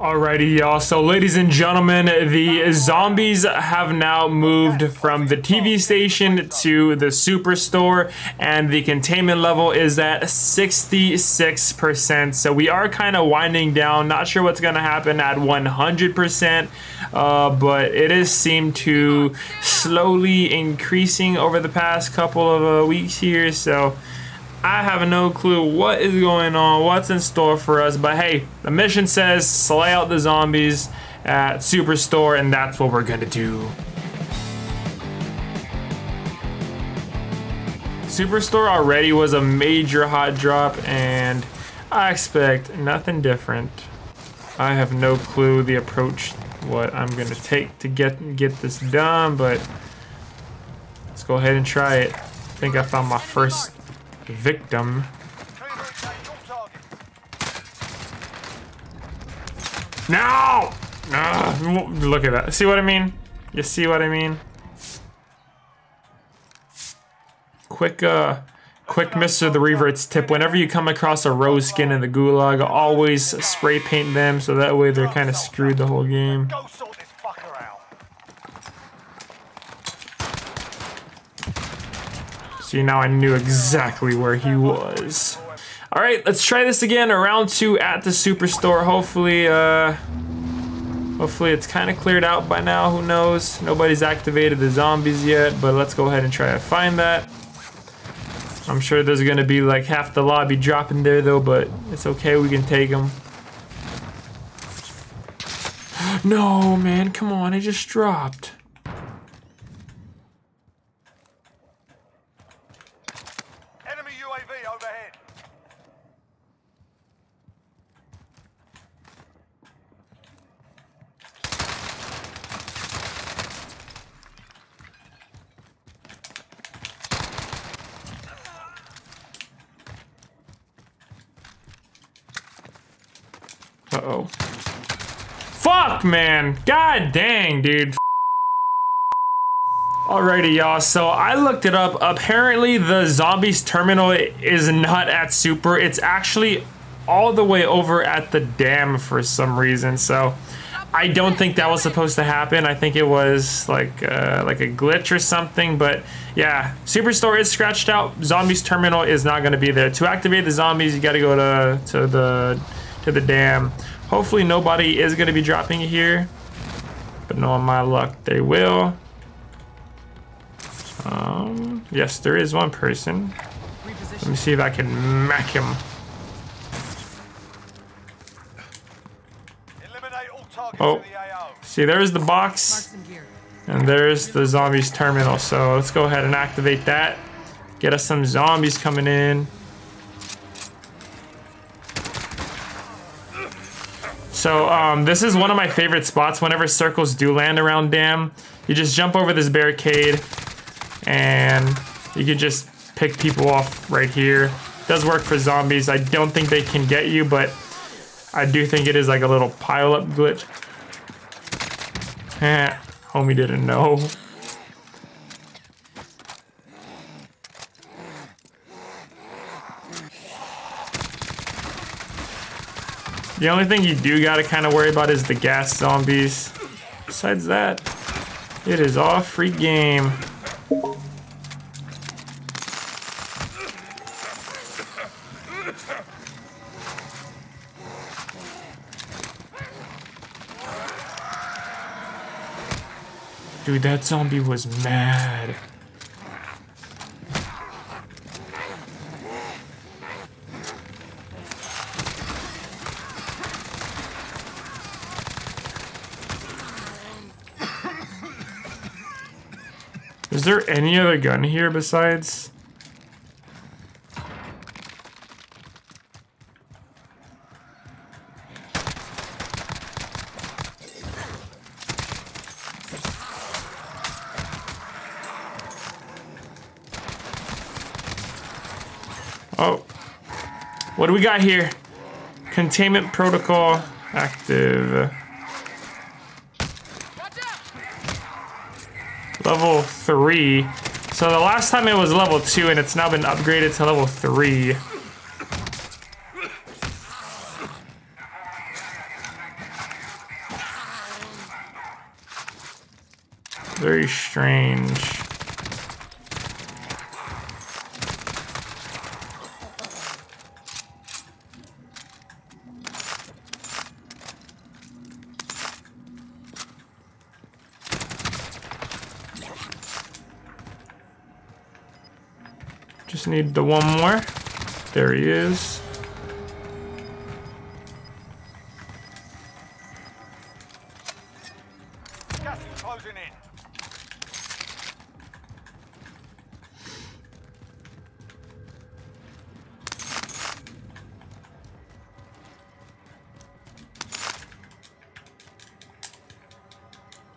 Alrighty, y'all. So, ladies and gentlemen, the zombies have now moved from the TV station to the superstore, and the containment level is at 66%. So, we are kind of winding down. Not sure what's going to happen at 100%, uh, but has seemed to slowly increasing over the past couple of uh, weeks here. So, I have no clue what is going on, what's in store for us, but hey, the mission says slay out the zombies at Superstore, and that's what we're gonna do. Superstore already was a major hot drop, and I expect nothing different. I have no clue the approach, what I'm gonna take to get get this done, but let's go ahead and try it. I think I found my first victim. No! No! Look at that. See what I mean? You see what I mean? Quick, uh, quick Mr. the Revertz tip. Whenever you come across a Roze skin in the gulag, always spray paint them so that way they're kind of screwed the whole game. See, now I knew exactly where he was. All right, let's try this again. Round two at the Superstore. Hopefully, uh, hopefully it's kind of cleared out by now. Who knows? Nobody's activated the zombies yet, but let's go ahead and try to find that. I'm sure there's gonna be like half the lobby dropping there though, but it's okay. We can take them. no, man, come on. I just dropped. Uh-oh. Fuck, man. God dang, dude. Alrighty, y'all. So I looked it up. Apparently, the zombies terminal is not at super. It's actually all the way over at the dam for some reason. So I don't think that was supposed to happen. I think it was like uh, like a glitch or something. But yeah, Superstore is scratched out. Zombies terminal is not going to be there. To activate the zombies, you got to go to to the to the dam. Hopefully nobody is going to be dropping here. But knowing my luck, they will. Um, yes, there is one person. Let me see if I can mack him. Oh, see, there's the box. And there's the zombies terminal. So let's go ahead and activate that. Get us some zombies coming in. So um, this is one of my favorite spots whenever circles do land around dam. You just jump over this barricade and you can just pick people off right here. Does work for zombies. I don't think they can get you, but I do think it is like a little pile up glitch. Eh, homie didn't know. The only thing you do gotta kind of worry about is the gas zombies. Besides that, it is all free game. Dude, that zombie was mad. There any other gun here besides? Oh. What do we got here? Containment protocol active. level three. So the last time it was level two and it's now been upgraded to level three. Very strange. Just need the one more. There he is.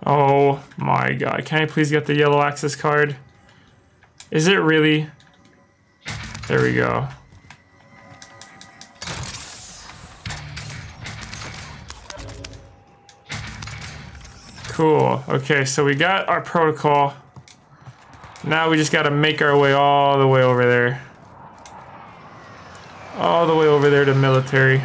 Oh my god. Can I please get the yellow access card? Is it really? There we go. Cool. Okay, so we got our protocol. Now we just gotta make our way all the way over there. All the way over there to military.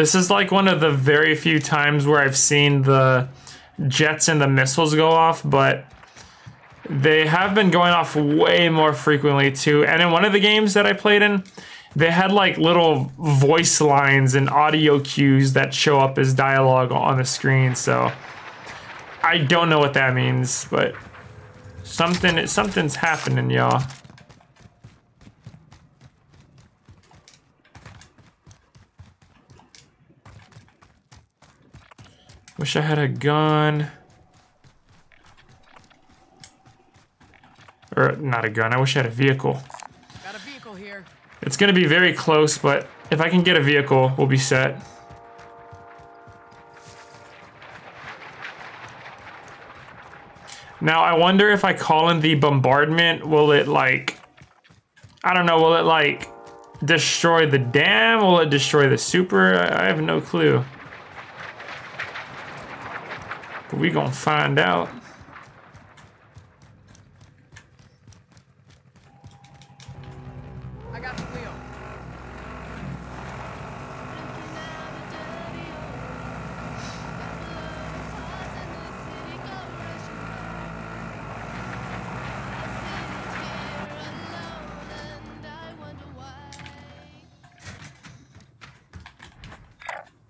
This is like one of the very few times where I've seen the jets and the missiles go off, but they have been going off way more frequently too. And in one of the games that I played in, they had like little voice lines and audio cues that show up as dialogue on the screen. So I don't know what that means, but something something's happening, y'all. Wish I had a gun. Or not a gun, I wish I had a vehicle. Got a vehicle here. It's gonna be very close, but if I can get a vehicle, we'll be set. Now, I wonder if I call in the bombardment, will it like... I don't know, will it like destroy the dam? Will it destroy the super? I have no clue. But we gonna find out. I got the wheel.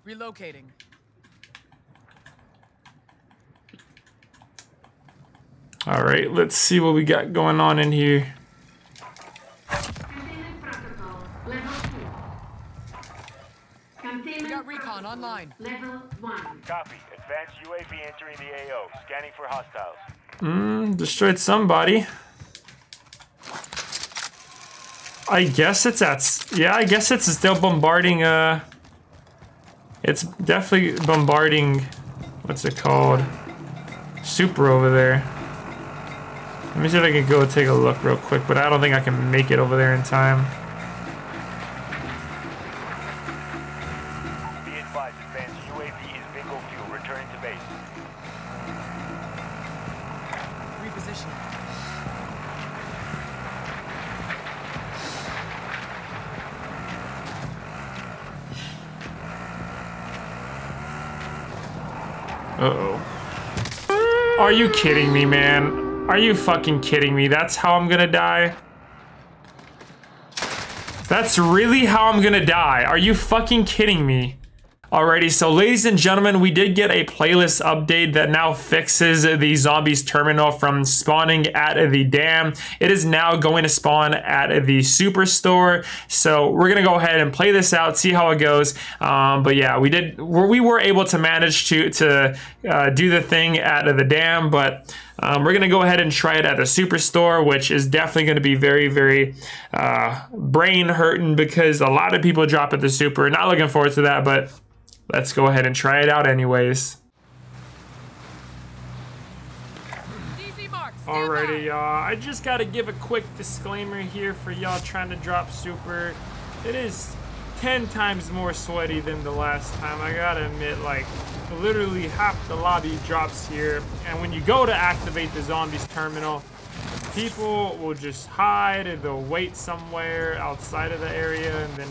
Relocating. All right, let's see what we got going on in here. Level two. We got recon online. Level one. Copy. Advanced UAV entering the AO. Scanning for hostiles. Mm, destroyed somebody. I guess it's at. Yeah, I guess it's still bombarding. Uh, it's definitely bombarding. What's it called? Super over there. Let me see if I can go take a look real quick, but I don't think I can make it over there in time. Be advised, advanced UAV is bingo fuel. Returning to base. Repositioning. Uh-oh. Are you kidding me, man? Are you fucking kidding me? That's how I'm gonna die? That's really how I'm gonna die. Are you fucking kidding me? Alrighty, so ladies and gentlemen, we did get a playlist update that now fixes the zombies terminal from spawning at the dam. It is now going to spawn at the superstore. So we're gonna go ahead and play this out, see how it goes. Um, but yeah, we did we were able to manage to to uh, do the thing at the dam, but um, we're gonna go ahead and try it at the superstore, which is definitely gonna be very very uh, brain hurting because a lot of people drop at the super. Not looking forward to that, but. Let's go ahead and try it out anyways. DZ mark. stand by. Alrighty, y'all. I just gotta give a quick disclaimer here for y'all trying to drop super. It is 10 times more sweaty than the last time. I gotta admit, like, literally half the lobby drops here. And when you go to activate the zombies terminal, people will just hide and they'll wait somewhere outside of the area and then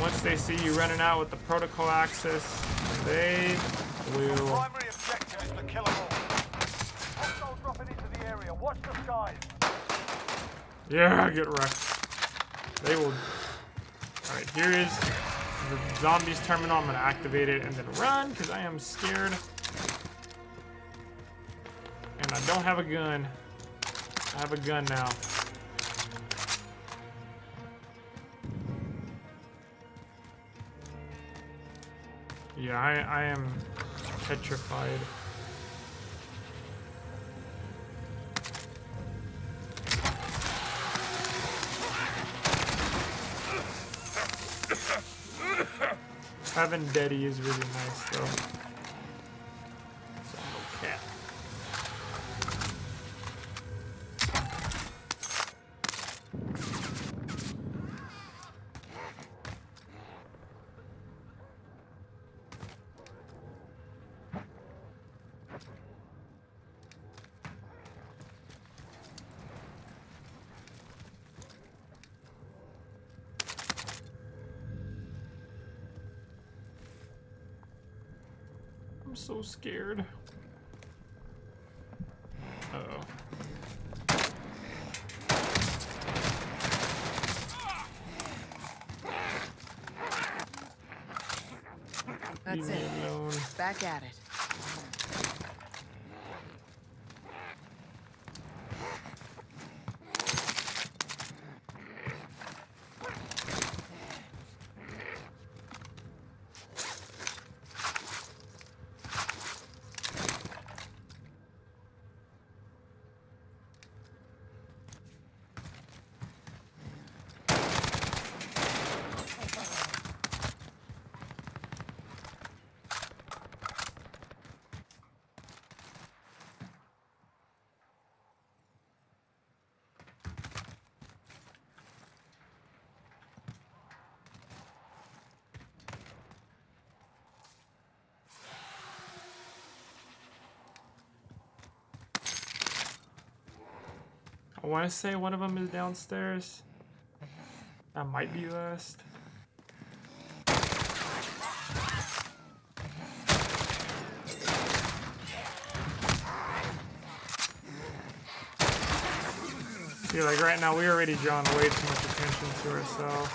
once they see you running out with the protocol access, they will. Primary objective is to kill them all. Hostiles dropping into the area. Watch the skies. Yeah, get wrecked. They will. Alright, here is the zombies terminal. I'm gonna activate it and then run because I am scared. And I don't have a gun. I have a gun now. Yeah, I, I am petrified. Having Daddy is really nice though. So scared. Uh oh. That's it. alone. Back at it. I want to say one of them is downstairs. That might be last. See, like right now, we already drawn way too much attention to ourselves.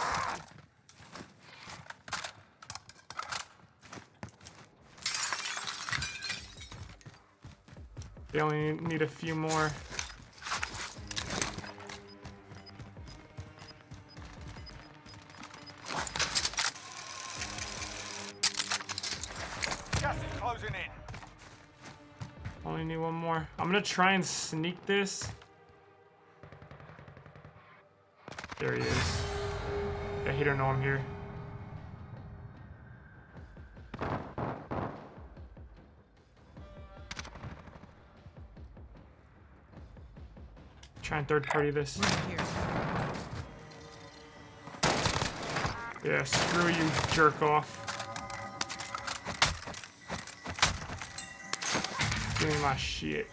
They only need a few more. Gonna try and sneak this. There he is. Yeah, he don't know I'm here. Try and third party this. Yeah, screw you, jerk off. Give me my shit.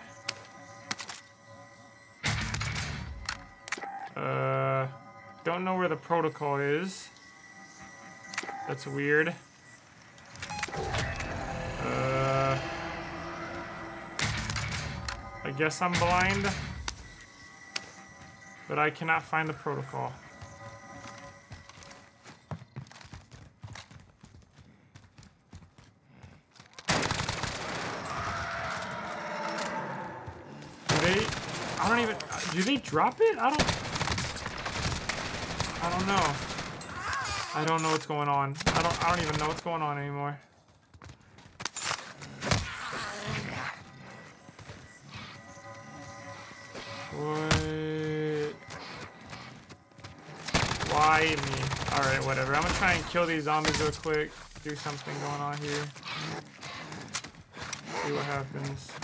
Don't know where the protocol is. That's weird. Uh, I guess I'm blind, but I cannot find the protocol. Do they? I don't even. Do they drop it? I don't. I don't know. I don't know what's going on. I don't. I don't even know what's going on anymore. What? Why me? All right, whatever. I'm gonna try and kill these zombies real quick. Do something going on here. See what happens.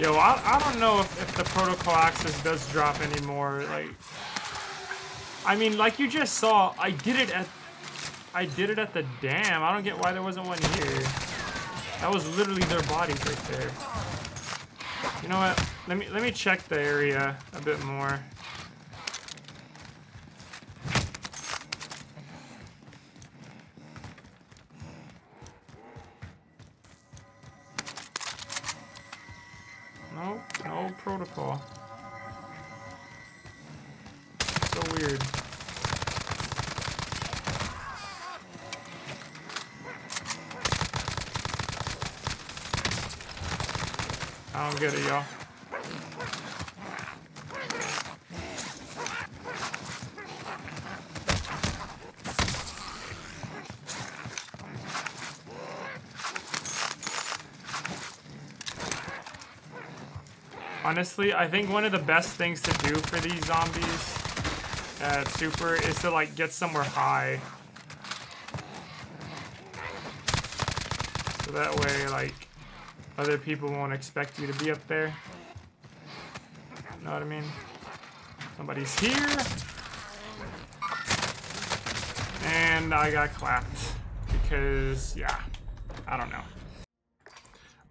Yo, I, I don't know if, if the protocol access does drop anymore. Like, I mean, like you just saw, I did it at, I did it at the dam. I don't get why there wasn't one here. That was literally their bodies right there. You know what? Let me let me check the area a bit more. No, no protocol. So weird. I don't get it, y'all. Honestly, I think one of the best things to do for these zombies at Super is to like get somewhere high. So that way, like, other people won't expect you to be up there. Know what I mean? Somebody's here. And I got clapped. Because, yeah, I don't know.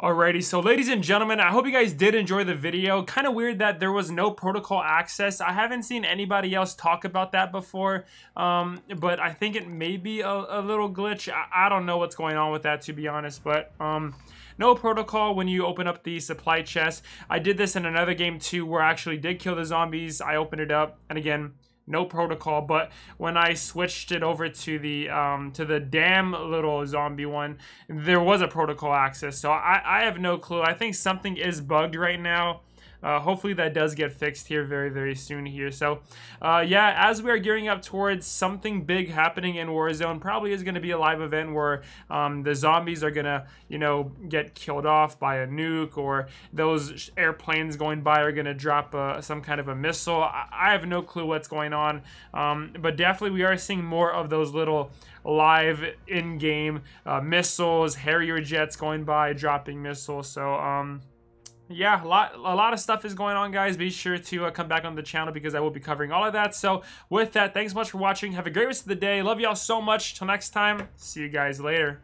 Alrighty, so ladies and gentlemen, I hope you guys did enjoy the video. Kind of weird that there was no protocol access. I haven't seen anybody else talk about that before, um, but I think it may be a, a little glitch. I, I, don't know what's going on with that, to be honest, but um, no protocol when you open up the supply chest. I did this in another game too, where I actually did kill the zombies. I opened it up, and again, no protocol. But when I switched it over to the um, to the dam little zombie one, there was a protocol access. So I, I have no clue. I think something is bugged right now. Uh, hopefully that does get fixed here very, very soon here. So, uh, yeah, as we are gearing up towards something big happening in Warzone, probably is going to be a live event where um, the zombies are going to, you know, get killed off by a nuke or those airplanes going by are going to drop uh, some kind of a missile. I, I, have no clue what's going on, um, but definitely we are seeing more of those little live in-game uh, missiles, Harrier jets going by, dropping missiles. So, um, yeah, a lot, a lot of stuff is going on, guys. Be sure to uh, come back on the channel because I will be covering all of that. So with that, thanks so much for watching. Have a great rest of the day. Love y'all so much. Till next time, see you guys later.